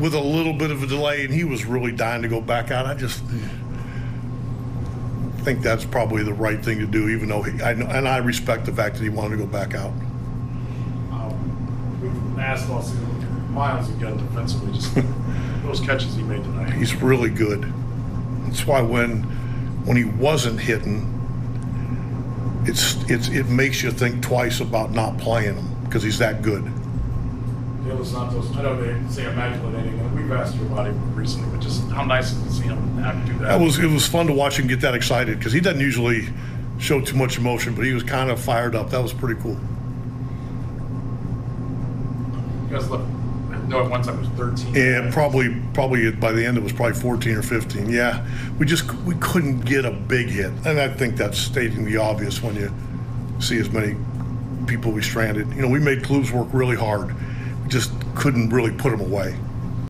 with a little bit of a delay, and he was really dying to go back out. I just think that's probably the right thing to do, even though he, I, know- and I respect the fact that he wanted to go back out. Um, With basketball season, Myles again defensively, just those catches he made tonight. He's really good. That's why when when he wasn't hitting, it's it's it makes you think twice about not playing him because he's that good. De Los Santos, I know they say immaculate inning, and we've asked you about him recently, but just how nice is it to see him have to do that? That was it was fun to watch him get that excited because he doesn't usually show too much emotion, but he was kind of fired up. That was pretty cool. You guys left, no, at one time it was 13. Yeah, probably probably by the end it was probably 14 or 15. Yeah, we just we couldn't get a big hit, and I think that's stating the obvious when you see as many people we stranded. You know, we made Klubs work really hard. Just couldn't really put them away.